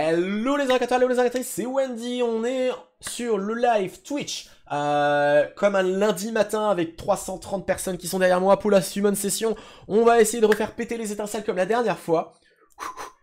Hello les incateurs, hello les incatrices, c'est Wendy, on est sur le live Twitch, euh, comme un lundi matin avec 330 personnes qui sont derrière moi pour la Summon Session. On va essayer de refaire péter les étincelles comme la dernière fois.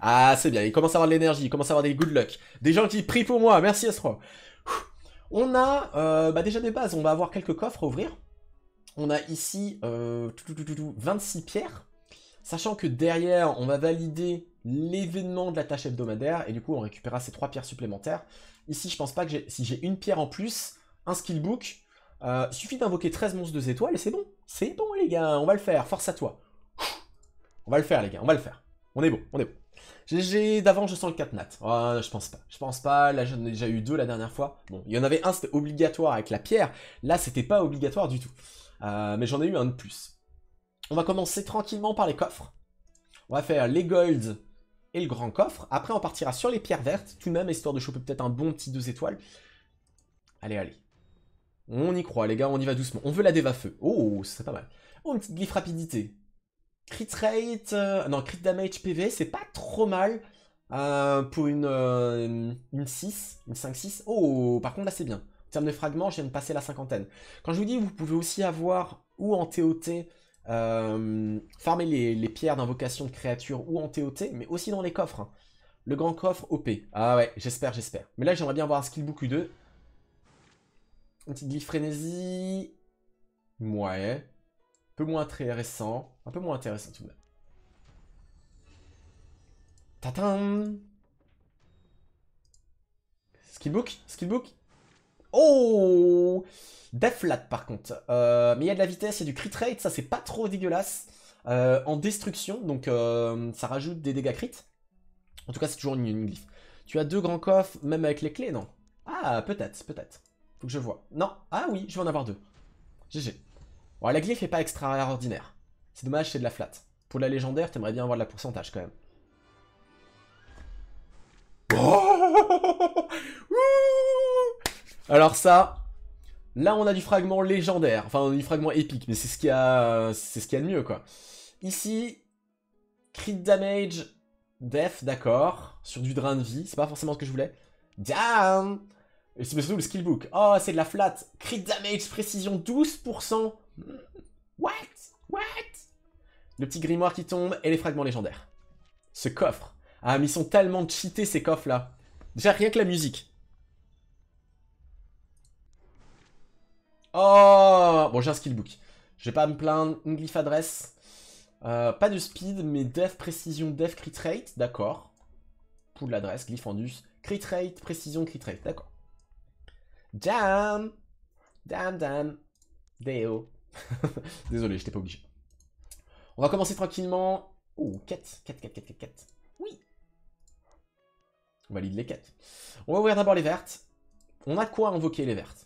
Ah, c'est bien, il commence à avoir de l'énergie, il commence à avoir des good luck. Des gens qui prient pour moi, merci Astro. On a euh, bah déjà des bases, on va avoir quelques coffres à ouvrir. On a ici euh, 26 pierres, sachant que derrière, on va valider l'événement de la tâche hebdomadaire, et du coup on récupérera ces trois pierres supplémentaires. Ici je pense pas que. Si j'ai une pierre en plus, un skillbook, euh, suffit d'invoquer 13 monstres 2 étoiles et c'est bon. C'est bon les gars, on va le faire, force à toi. On va le faire les gars, on va le faire. On est bon, on est bon. GG, d'avant je sens le 4 nat. Oh, je pense pas. Je pense pas, là j'en ai déjà eu deux la dernière fois. Bon, il y en avait un c'était obligatoire avec la pierre, là c'était pas obligatoire du tout. Euh, mais j'en ai eu un de plus. On va commencer tranquillement par les coffres. On va faire les golds le grand coffre. Après, on partira sur les pierres vertes, tout de même, histoire de choper peut-être un bon petit 2 étoiles. Allez, allez. On y croit, les gars, on y va doucement. On veut la déva feu. Oh, c'est pas mal. Oh, une petite glyphe rapidité. Crit rate... Euh, non, crit damage PV, c'est pas trop mal. Euh, pour une, euh, une 6, une 5-6. Oh, par contre, là, c'est bien. En termes de fragments, je viens de passer la cinquantaine. Quand je vous dis, vous pouvez aussi avoir, ou en TOT, euh, farmer les, pierres d'invocation de créatures ou en TOT, mais aussi dans les coffres. Hein. Le grand coffre OP. Ah ouais, j'espère, j'espère. Mais là, j'aimerais bien avoir un skillbook U2. Un petit glyph frénésie. Ouais. Un peu moins intéressant. Un peu moins intéressant tout de même. Tatin Skillbook Skillbook Oh Deathflat par contre. Euh, mais il y a de la vitesse, il y a du crit rate, ça c'est pas trop dégueulasse. Euh, en destruction, donc euh, ça rajoute des dégâts crit. En tout cas, c'est toujours une, une, glyphe. Tu as deux grands coffres, même avec les clés, non? Ah, peut-être, peut-être. Faut que je vois. Non, ah oui, je vais en avoir deux. GG. Bon, la glyphe est pas extraordinaire. C'est dommage, c'est de la flat. Pour la légendaire, t'aimerais bien avoir de la pourcentage quand même. Alors ça, Là, on a du fragment légendaire, enfin du fragment épique, mais c'est ce qu'il y a, ce a de mieux quoi. Ici, crit damage, def, d'accord, sur du drain de vie, c'est pas forcément ce que je voulais. Damn Et c'est surtout le skillbook. Oh, c'est de la flat. Crit damage, précision 12%. What? What? Le petit grimoire qui tombe et les fragments légendaires. Ce coffre. Ah, mais ils sont tellement cheatés ces coffres là. Déjà, rien que la musique. Oh Bon, j'ai un skillbook. Je vais pas me plaindre. Une glyph adresse. Euh, pas de speed, mais def, précision, def, crit rate. D'accord. Pour l'adresse, glyph endus. Crit rate, précision, crit rate. D'accord. Damn Damn, damn Deo Désolé, j'étais pas obligé. On va commencer tranquillement. Oh, quête, quête, quête, quête, quête, Oui On valide les quêtes. On va ouvrir d'abord les vertes. On a quoi invoquer les vertes?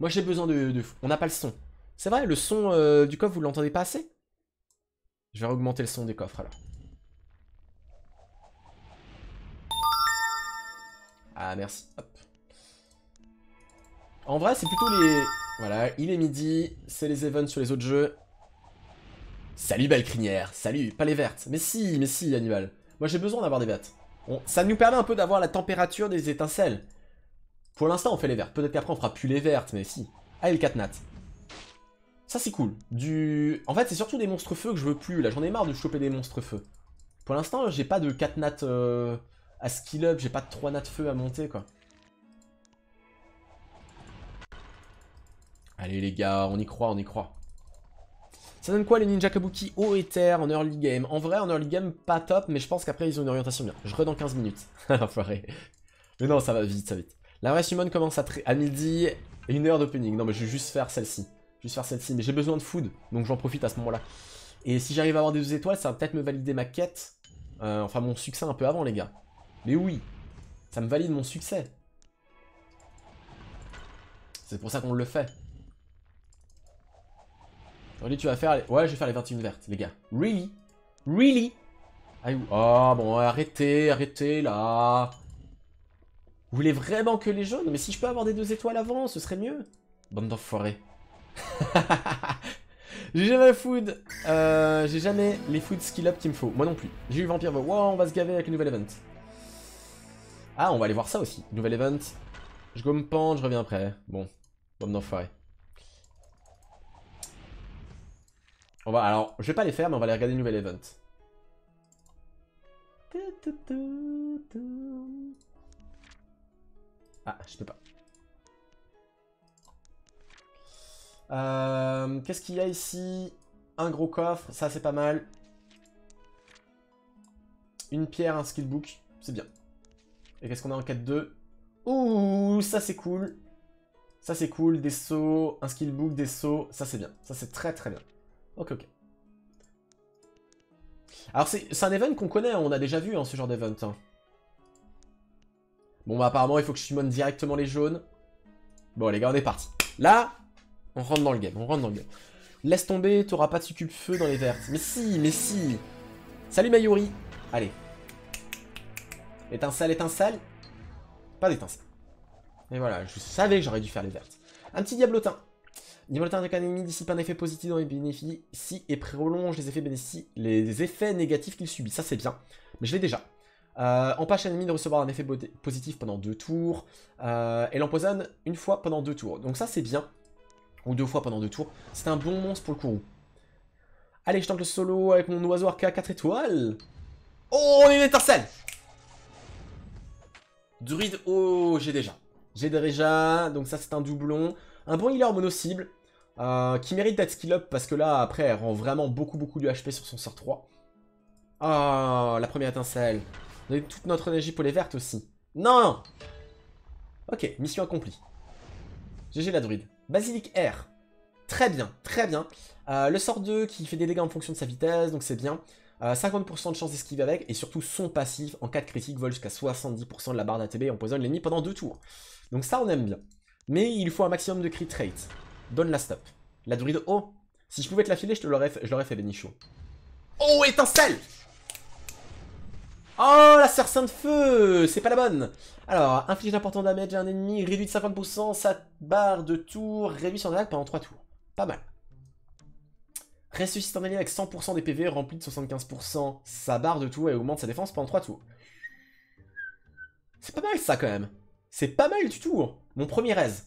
Moi j'ai besoin de, On n'a pas le son. C'est vrai, le son euh, du coffre, vous l'entendez pas assez? Je vais augmenter le son des coffres alors. Ah merci, hop. En vrai, c'est plutôt les... Voilà, il est midi, c'est les events sur les autres jeux. Salut belle crinière, salut, pas les vertes. Mais si, mais si, Hannibal. Moi j'ai besoin d'avoir des vertes. ça nous permet un peu d'avoir la température des étincelles. Pour l'instant, on fait les vertes. Peut-être qu'après, on fera plus les vertes, mais si. Ah, le 4 nat. Ça, c'est cool. Du... En fait, c'est surtout des monstres feu que je veux plus. Là, j'en ai marre de choper des monstres feu. Pour l'instant, j'ai pas de 4 nat euh, à skill up. J'ai pas de 3 nat feu à monter, quoi. Allez, les gars, on y croit, on y croit. Ça donne quoi les Ninja Kabuki? Haut et en early game En vrai, en early game, pas top, mais je pense qu'après, ils ont une orientation bien. Je re dans 15 minutes. Mais non, ça va vite, ça va vite. La vraie summon commence à, midi, une heure d'opening. Non mais je vais juste faire celle-ci. Juste faire celle-ci. Mais j'ai besoin de food, donc j'en profite à ce moment-là. Et si j'arrive à avoir des deux étoiles, ça va peut-être me valider ma quête. Euh, enfin mon succès un peu avant les gars. Mais oui, ça me valide mon succès. C'est pour ça qu'on le fait. Tu vas faire... Ouais, je vais faire les 21 vertes, les gars. Really? Really? Ah, oh, bon, arrêtez, arrêtez, là. Vous voulez vraiment que les jaunes? Mais si je peux avoir des deux étoiles avant, ce serait mieux. Bande d'enfoirés. j'ai jamais food. Euh, j'ai jamais les food skill up qu'il me faut. Moi non plus. J'ai eu Vampire Wow, on va se gaver avec le nouvel event. Ah, on va aller voir ça aussi. Nouvel event. Je gomme pan, je reviens après. Bon, bombe d'enfoiré. On va, alors, je vais pas les faire, mais on va aller regarder le nouvel event. Ah, je peux pas. Euh, Qu'est-ce qu'il y a ici? Un gros coffre, ça c'est pas mal. Une pierre, un skillbook, c'est bien. Et qu'est-ce qu'on a en 4-2 Ouh, ça c'est cool. Ça c'est cool, des sauts, un skillbook, des sauts, ça c'est bien. Ça c'est très très bien. Ok, ok. Alors c'est un event qu'on connaît, on a déjà vu hein, ce genre d'event. Hein. Bon bah apparemment il faut que je summon directement les jaunes. Bon les gars on est parti. Là, on rentre dans le game, on rentre dans le game. Laisse tomber, t'auras pas de succube feu dans les vertes. Mais si, mais si. Salut Mayuri. Allez. Étincelle, étincelle. Pas d'étincelle. Et voilà, je savais que j'aurais dû faire les vertes. Un petit diablotin. Diablotin ennemi dissipe un effet positif dans les bénéfices et prolonge les effets, les effets négatifs qu'il subit. Ça c'est bien. Mais je l'ai déjà. Euh, empêche l'ennemi de recevoir un effet positif pendant deux tours. Euh, et l'empoisonne une fois pendant deux tours. Donc ça c'est bien. Ou deux fois pendant deux tours. C'est un bon monstre pour le courroux. Allez, je tente le solo avec mon oiseau arca 4 étoiles. Oh, on est une étincelle Druide, oh, j'ai déjà. J'ai déjà, donc ça c'est un doublon. Un bon healer mono-cible, euh, qui mérite d'être skill up parce que là, après, elle rend vraiment beaucoup beaucoup de HP sur son sort 3. Oh, la première étincelle. On a toute notre énergie pour les vertes aussi. Non Ok, mission accomplie. GG la druide. Basilic R. Très bien, très bien. Euh, le sort 2 qui fait des dégâts en fonction de sa vitesse, donc c'est bien. 50% euh, de chance d'esquiver avec, et surtout son passif, en cas de critique, vole jusqu'à 70% de la barre d'ATB et empoisonne l'ennemi pendant deux tours. Donc ça, on aime bien. Mais il faut un maximum de crit rate. Donne la stop. La druide oh Si je pouvais te la filer, je l'aurais fait, je l'aurais fait Benicho. Oh, étincelle Oh, la sœur sainte feu C'est pas la bonne Alors, inflige d'important damage à un ennemi, réduit de 50% sa barre de tour, réduit son attaque pendant 3 tours. Pas mal. Ressuscite un ennemi avec 100% des PV, remplit de 75% sa barre de tour et augmente sa défense pendant 3 tours. C'est pas mal ça quand même. C'est pas mal du tout. Hein. Mon premier raise.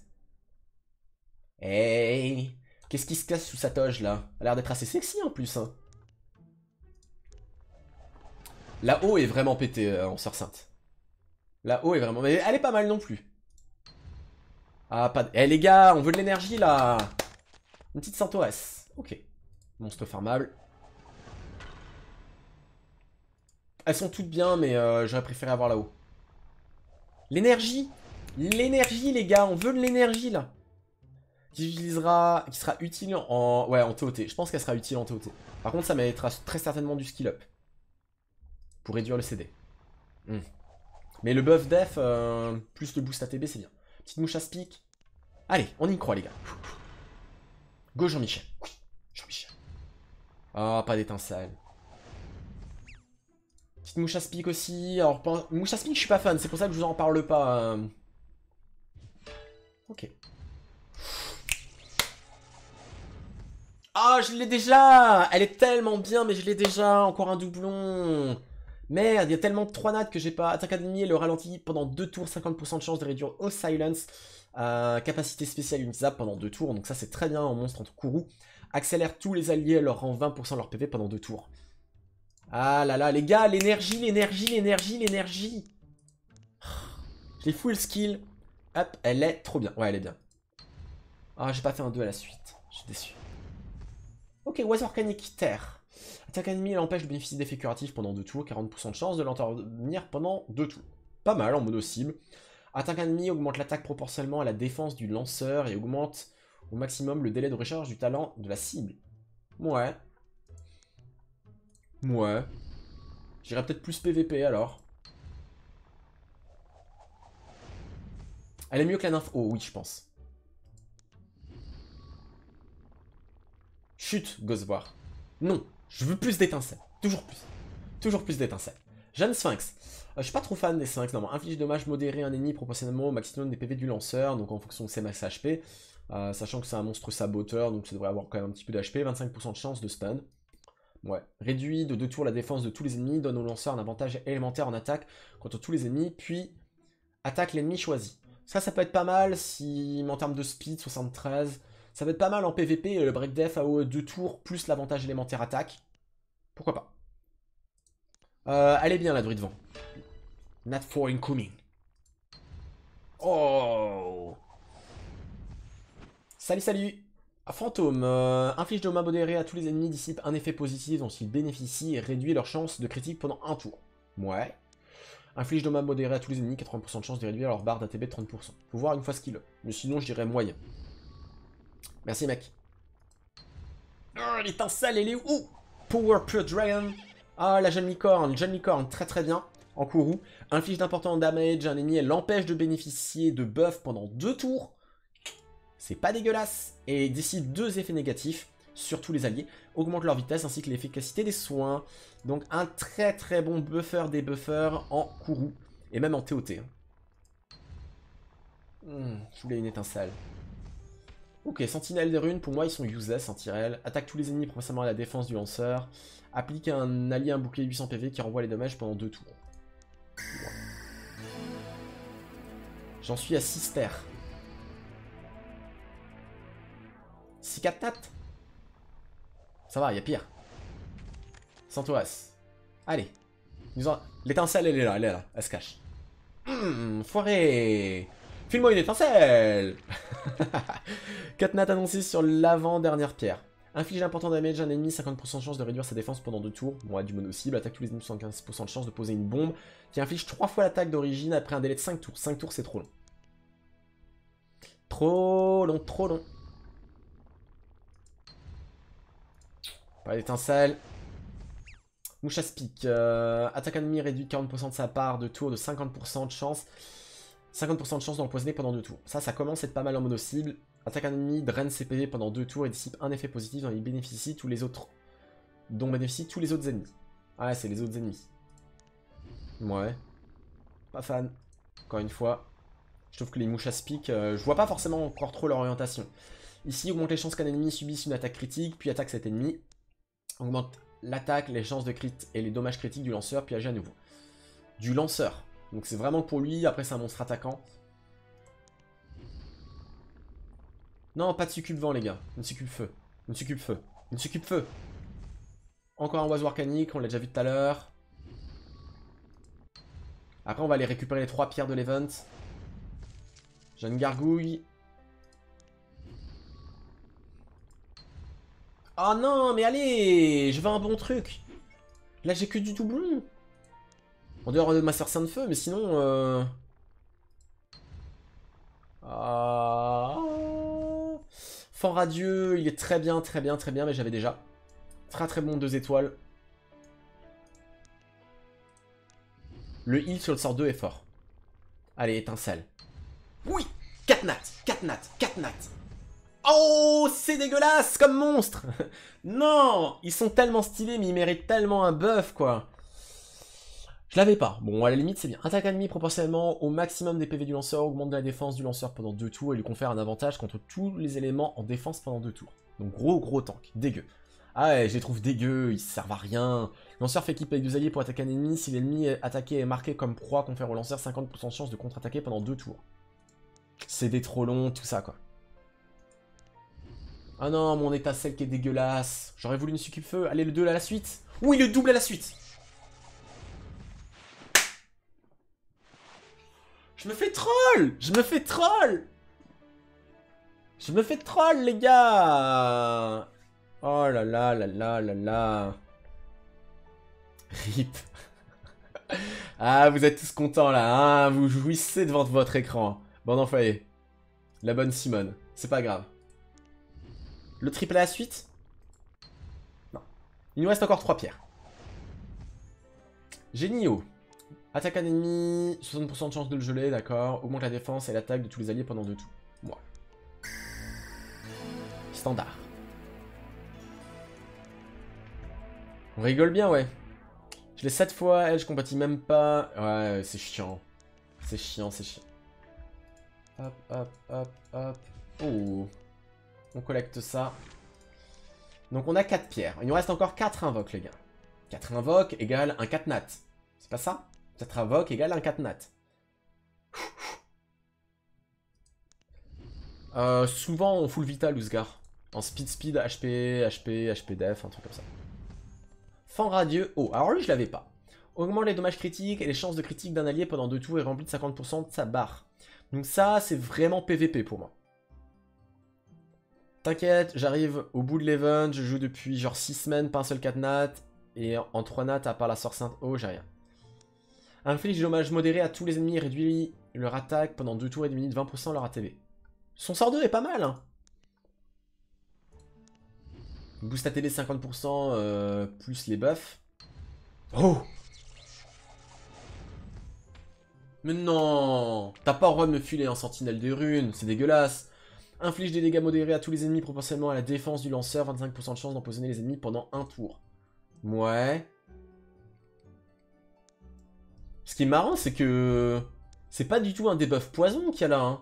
Hey Qu'est-ce qui se casse sous sa toge là? A l'air d'être assez sexy en plus. Hein. La haut est vraiment pétée euh, en sœur sainte. La haut est vraiment... Mais elle est pas mal non plus. Ah, pas... Eh les gars, on veut de l'énergie là Une petite Centauresse. Ok. Monstre farmable. Elles sont toutes bien, mais euh, j'aurais préféré avoir là-haut. L'énergie L'énergie, les gars, on veut de l'énergie, là. Qui utilisera, qui sera utile en, ouais, en TOT. Je pense qu'elle sera utile en TOT. Par contre, ça méritera très certainement du skill up. Pour réduire le CD. Hmm. Mais le buff def, euh, plus le boost ATB, c'est bien. Petite mouche à speak. Allez, on y croit, les gars. Go Jean-Michel. Oui, Jean-Michel. Ah, pas d'étincelle. Petite mouche à speak aussi. Alors, mouche à speak, je suis pas fan. C'est pour ça que je vous en parle pas. Euh. Ok. Ah, je l'ai déjà Elle est tellement bien, mais je l'ai déjà. Encore un doublon. Merde, il y a tellement de 3 nats que j'ai pas. Attaque et le ralenti pendant 2 tours, 50% de chance de réduire au silence. Euh, capacité spéciale, une zap pendant 2 tours. Donc ça, c'est très bien en monstre entre Kourou accélère tous les alliés, leur rend 20% leur PV pendant deux tours. Ah là là, les gars, l'énergie, l'énergie, l'énergie, l'énergie. J'ai full skill. Hop, elle est trop bien. Ouais, elle est bien. Ah, j'ai pas fait un 2 à la suite. Je suis déçu. Ok, oiseau terre. Attaque ennemi, elle empêche de bénéficier d'effets curatifs pendant deux tours. 40% de chance de l'entretenir pendant deux tours. Pas mal en mono cible. Attaque ennemi augmente l'attaque proportionnellement à la défense du lanceur et augmente au maximum le délai de recharge du talent de la cible. Ouais. Ouais. J'irais peut-être plus PVP alors. Elle est mieux que la nymphe. Oh oui, je pense. Chut, voir. Non, je veux plus d'étincelles. Toujours plus. Toujours plus d'étincelles. Jeanne Sphinx. Euh, je suis pas trop fan des Sphinx. Non, inflige dommage modéré à un ennemi proportionnellement au maximum des PV du lanceur, donc en fonction de ses max HP. Euh, sachant que c'est un monstre saboteur, donc ça devrait avoir quand même un petit peu d'HP, 25% de chance de stun. Ouais. Réduit de deux tours la défense de tous les ennemis, donne au lanceur un avantage élémentaire en attaque contre tous les ennemis, puis Attaque l'ennemi choisi. Ça, ça peut être pas mal si, en termes de speed, 73. Ça peut être pas mal en PvP, le break def à 2 tours, plus l'avantage élémentaire attaque. Pourquoi pas. Euh, elle bien la druide vent. Not for incoming. Oh Salut, salut Fantôme, euh, inflige de dégâts modéré à tous les ennemis, dissipe un effet positif dont ils bénéficient et réduit leur chance de critique pendant un tour. Ouais. Inflige dommages modéré à tous les ennemis, 80% de chance de réduire leur barre d'ATB de 30%. Faut voir une fois skill. Mais sinon, je dirais moyen. Merci, mec. Oh, l'étincelle, elle est où? Power Pure Dragon. Ah, la jeune licorne. Jeune licorne, très très bien. En courroux. Inflige d'importants damage à un ennemi. Elle l'empêche de bénéficier de buff pendant deux tours. C'est pas dégueulasse. Et décide deux effets négatifs sur tous les alliés. Augmente leur vitesse ainsi que l'efficacité des soins. Donc un très très bon buffer des buffers en courroux. Et même en TOT. Hein. Hmm, je voulais une étincelle. Ok, Sentinelle des runes, pour moi ils sont useless en tirel. Attaque tous les ennemis proportionnellement à la défense du lanceur. Applique à un allié un bouclier 800 PV qui renvoie les dommages pendant deux tours. J'en suis à 6 terres. 6 4 nattes Ça va, il y a pire. Santoas. Allez. L'étincelle, elle est là, elle est là. Elle se cache. Hum, foiré File-moi une étincelle 4 nat annoncées sur l'avant-dernière pierre. Inflige important damage à un ennemi, 50% de chance de réduire sa défense pendant deux tours. Bon, du mono-cible. Attaque tous les ennemis, 75% de chance de poser une bombe qui inflige 3 fois l'attaque d'origine après un délai de 5 tours. 5 tours, c'est trop long. Trop long, trop long. Pas d'étincelle. Speak. Euh, attaque ennemi réduit 40% de sa part de tour de 50% de chance. 50% de chance d'empoisonner pendant deux tours. Ça, ça commence à être pas mal en mono-cible. Attaque un ennemi, draine ses PV pendant deux tours et dissipe un effet positif dont il bénéficie tous les autres. dont bénéficient tous les autres ennemis. Ah c'est les autres ennemis. Ouais. Pas fan. Encore une fois. Je trouve que les mouches à speak, euh, je vois pas forcément encore trop leur orientation. Ici, augmente les chances qu'un ennemi subisse une attaque critique, puis attaque cet ennemi. Augmente l'attaque, les chances de crit et les dommages critiques du lanceur, puis agit à nouveau. Du lanceur. Donc c'est vraiment pour lui, après c'est un monstre attaquant. Non, pas de succube vent les gars. Une succube feu. Une succube feu. Une succube feu. Encore un oiseau arcanique, on l'a déjà vu tout à l'heure. Après on va aller récupérer les trois pierres de l'event. Jeune gargouille. Oh non, mais allez Je veux un bon truc Là j'ai que du doublon en dehors de ma sœur Sainte Feu, mais sinon... Euh... Ah... Fort radieux, il est très bien, très bien, très bien, mais j'avais déjà. Très très bon 2 étoiles. Le heal sur le sort 2 est fort. Allez, étincelle. Oui 4 nats, 4 nats, 4 nats. Oh, c'est dégueulasse comme monstre Non Ils sont tellement stylés, mais ils méritent tellement un buff, quoi. Je l'avais pas. Bon, à la limite, c'est bien. Attaque ennemi proportionnellement au maximum des PV du lanceur, augmente la défense du lanceur pendant deux tours et lui confère un avantage contre tous les éléments en défense pendant deux tours. Donc gros gros tank, dégueu. Ah ouais, je les trouve dégueux, ils servent à rien. Lanceur fait équipe avec deux alliés pour attaquer un ennemi. Si l'ennemi attaqué est marqué comme proie, confère au lanceur 50% de chance de contre-attaquer pendant deux tours. C'est des trop long, tout ça quoi. Ah non, mon état sel qui est dégueulasse. J'aurais voulu une succube feu. Allez, le 2 à la suite. Oui, le double à la suite. Je me fais troll Je me fais troll Je me fais troll, les gars Oh là là là là là là Rip Ah, vous êtes tous contents, là, hein? Vous jouissez devant votre écran. Bon enfoiré. La bonne Simone. C'est pas grave. Le triple à la suite? Non. Il nous reste encore 3 pierres. Géniaux. Attaque ennemi, 60% de chance de le geler, d'accord. Augmente la défense et l'attaque de tous les alliés pendant deux tours. Moi. Standard. On rigole bien, ouais. Je l'ai 7 fois, elle, je compatis même pas. Ouais, c'est chiant. C'est chiant, c'est chiant. Hop, hop, hop, hop. Oh. On collecte ça. Donc on a 4 pierres. Il nous reste encore 4 invoques, les gars. 4 invoques égale un 4 nat. C'est pas ça? 4 invoques égale un 4 nat. Souvent on full vital Usgar. En speed speed, HP, HP, HP def, un truc comme ça. Fan radieux. Oh, alors lui je l'avais pas. Augmente les dommages critiques et les chances de critique d'un allié pendant deux tours et remplit de 50% de sa barre. Donc ça, c'est vraiment PVP pour moi. T'inquiète, j'arrive au bout de l'event, je joue depuis genre 6 semaines, pas un seul 4 nat, et en 3 nat à part la sort sainte, oh j'ai rien. Inflige dommage modéré à tous les ennemis réduit leur attaque pendant 2 tours et diminue de 20% leur ATB. Son sort 2 est pas mal, hein Boost ATB 50% euh, plus les buffs. Oh Mais non T'as pas le droit de me filer un sentinelle de runes, c'est dégueulasse Inflige des dégâts modérés à tous les ennemis proportionnellement à la défense du lanceur, 25% de chance d'empoisonner les ennemis pendant un tour. Ouais. Ce qui est marrant, c'est que... C'est pas du tout un debuff poison qu'il y a là, hein.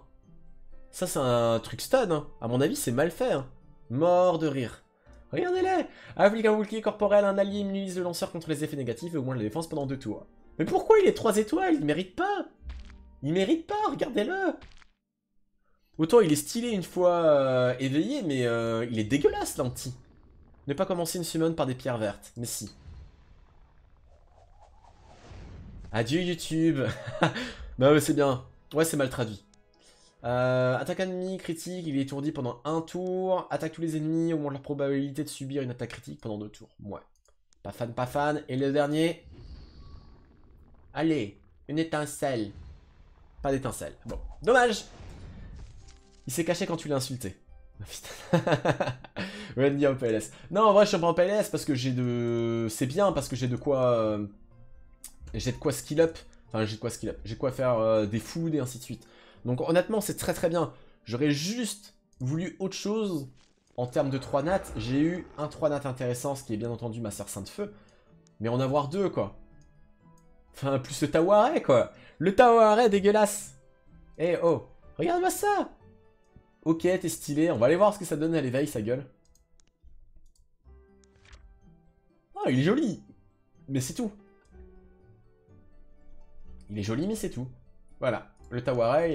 Ça, c'est un truc stun, hein. À mon avis, c'est mal fait, hein. Mort de rire. Regardez-les Applique un bouclier corporel, un allié immunise le lanceur contre les effets négatifs et au moins la défense pendant deux tours. Mais pourquoi il est 3 étoiles? Il mérite pas Il mérite pas, regardez-le Autant il est stylé une fois euh, éveillé, mais euh, il est dégueulasse l'anti. Ne pas commencer une summon par des pierres vertes, mais si. Adieu YouTube Non mais c'est bien. Ouais c'est mal traduit. Euh, attaque ennemi critique, il est étourdi pendant un tour. Attaque tous les ennemis, augmente la probabilité de subir une attaque critique pendant deux tours. Ouais. Pas fan, pas fan. Et le dernier, Allez, une étincelle. Pas d'étincelle. Bon, dommage Il s'est caché quand tu l'as insulté. Wendy en PLS. Non, en vrai, je suis pas en PLS parce que j'ai de... C'est bien parce que j'ai de quoi... J'ai de quoi skill up. Enfin, j'ai de quoi skill up. J'ai quoi faire euh, des foods et ainsi de suite. Donc honnêtement, c'est très très bien. J'aurais juste voulu autre chose en termes de 3 nats. J'ai eu un 3 nats intéressant, ce qui est bien entendu ma sœur Sainte-Feu. Mais en avoir deux, quoi. Enfin, plus le Taware, quoi. Le Taware dégueulasse. Eh, oh. Regarde-moi ça. Ok, t'es stylé. On va aller voir ce que ça donne à l'éveil, sa gueule. Oh, il est joli. Mais c'est tout. Il est joli, mais c'est tout. Voilà. Le Taware